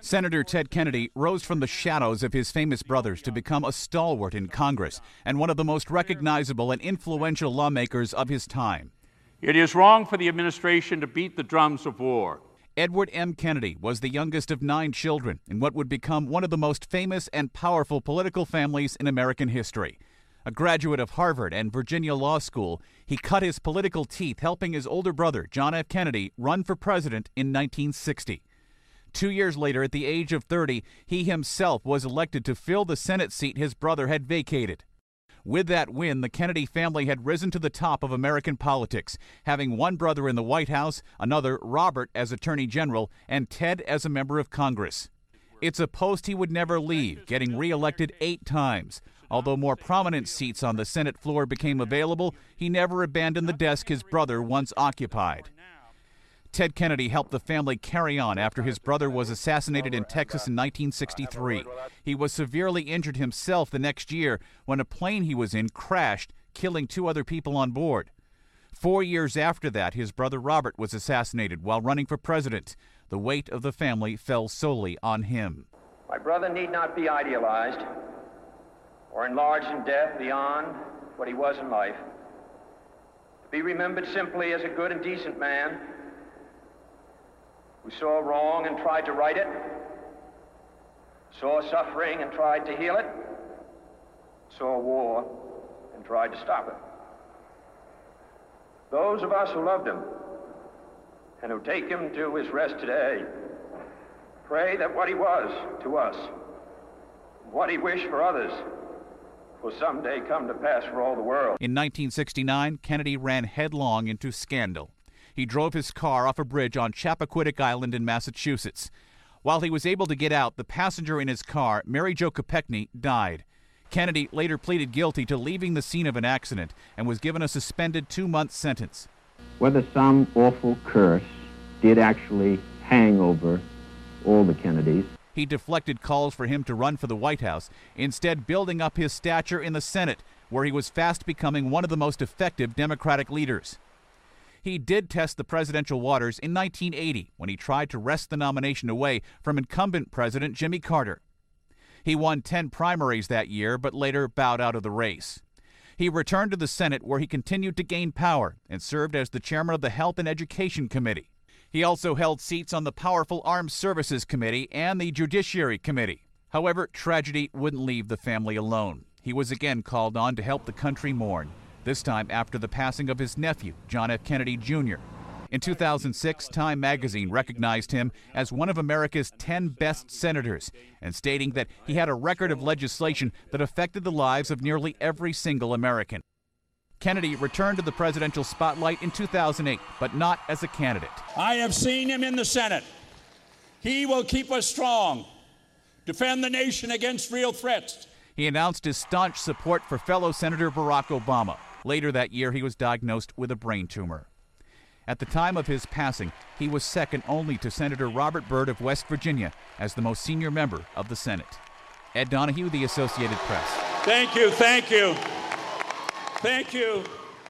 Senator Ted Kennedy rose from the shadows of his famous brothers to become a stalwart in Congress and one of the most recognizable and influential lawmakers of his time. It is wrong for the administration to beat the drums of war. Edward M. Kennedy was the youngest of nine children in what would become one of the most famous and powerful political families in American history. A graduate of Harvard and Virginia Law School, he cut his political teeth helping his older brother, John F. Kennedy, run for president in 1960. Two years later, at the age of 30, he himself was elected to fill the Senate seat his brother had vacated. With that win, the Kennedy family had risen to the top of American politics, having one brother in the White House, another, Robert, as Attorney General, and Ted as a member of Congress. It's a post he would never leave, getting reelected eight times. Although more prominent seats on the Senate floor became available, he never abandoned the desk his brother once occupied. Ted Kennedy helped the family carry on after his brother was assassinated in Texas in 1963. He was severely injured himself the next year when a plane he was in crashed, killing two other people on board. Four years after that, his brother Robert was assassinated while running for president. The weight of the family fell solely on him. My brother need not be idealized or enlarged in death beyond what he was in life. To be remembered simply as a good and decent man who saw wrong and tried to right it, saw suffering and tried to heal it, saw war and tried to stop it. Those of us who loved him and who take him to his rest today pray that what he was to us, what he wished for others, will someday come to pass for all the world. In 1969, Kennedy ran headlong into scandal he drove his car off a bridge on Chappaquiddick Island in Massachusetts. While he was able to get out, the passenger in his car, Mary Jo Kopechne, died. Kennedy later pleaded guilty to leaving the scene of an accident and was given a suspended two month sentence. Whether some awful curse did actually hang over all the Kennedys. He deflected calls for him to run for the White House, instead, building up his stature in the Senate, where he was fast becoming one of the most effective Democratic leaders. He did test the presidential waters in 1980 when he tried to wrest the nomination away from incumbent President Jimmy Carter. He won 10 primaries that year, but later bowed out of the race. He returned to the Senate where he continued to gain power and served as the chairman of the Health and Education Committee. He also held seats on the powerful Armed Services Committee and the Judiciary Committee. However, tragedy wouldn't leave the family alone. He was again called on to help the country mourn this time after the passing of his nephew, John F. Kennedy Jr. In 2006, Time magazine recognized him as one of America's 10 best senators and stating that he had a record of legislation that affected the lives of nearly every single American. Kennedy returned to the presidential spotlight in 2008, but not as a candidate. I have seen him in the Senate. He will keep us strong, defend the nation against real threats. He announced his staunch support for fellow Senator Barack Obama. Later that year, he was diagnosed with a brain tumor. At the time of his passing, he was second only to Senator Robert Byrd of West Virginia as the most senior member of the Senate. Ed Donahue, The Associated Press. Thank you, thank you. Thank you.